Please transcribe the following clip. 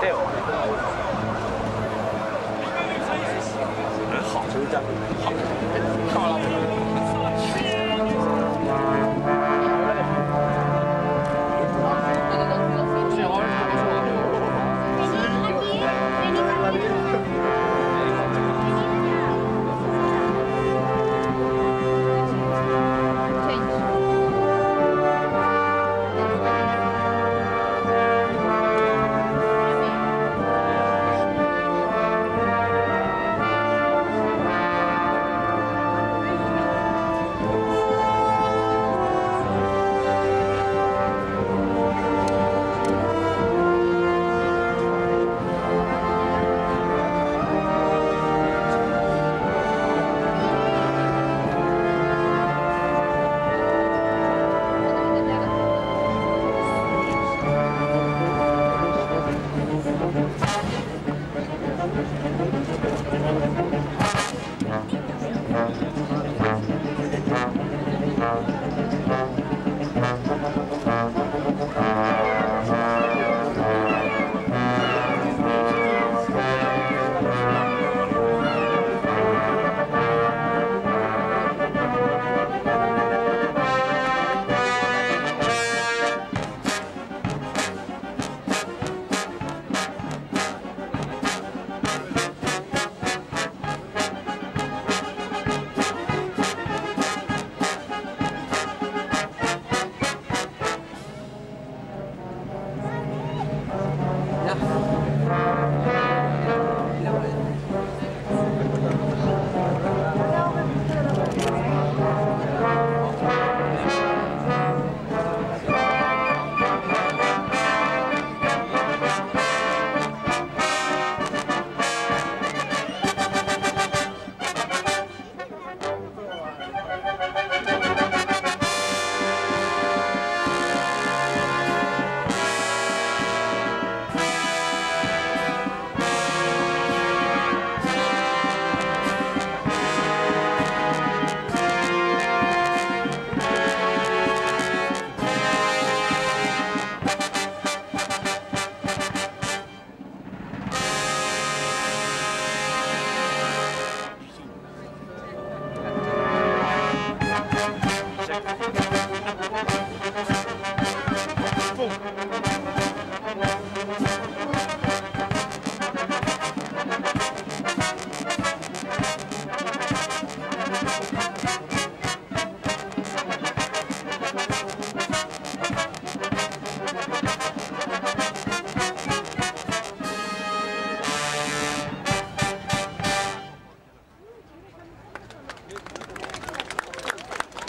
对。很好，就是这样。好。